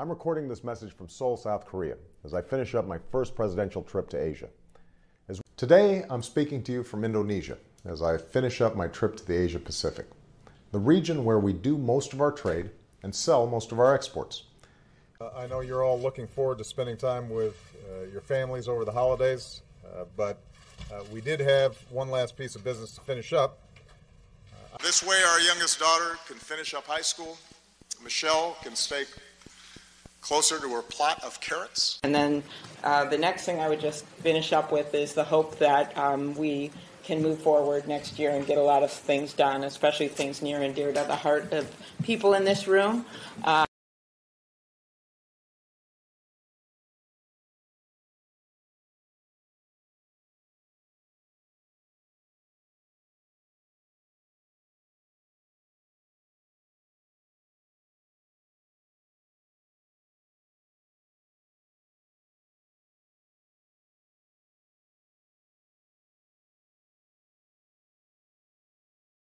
I'm recording this message from Seoul, South Korea, as I finish up my first presidential trip to Asia. As Today, I'm speaking to you from Indonesia as I finish up my trip to the Asia Pacific, the region where we do most of our trade and sell most of our exports. Uh, I know you're all looking forward to spending time with uh, your families over the holidays, uh, but uh, we did have one last piece of business to finish up. This way, our youngest daughter can finish up high school. Michelle can stay closer to her plot of carrots. And then uh, the next thing I would just finish up with is the hope that um, we can move forward next year and get a lot of things done, especially things near and dear to the heart of people in this room. Uh,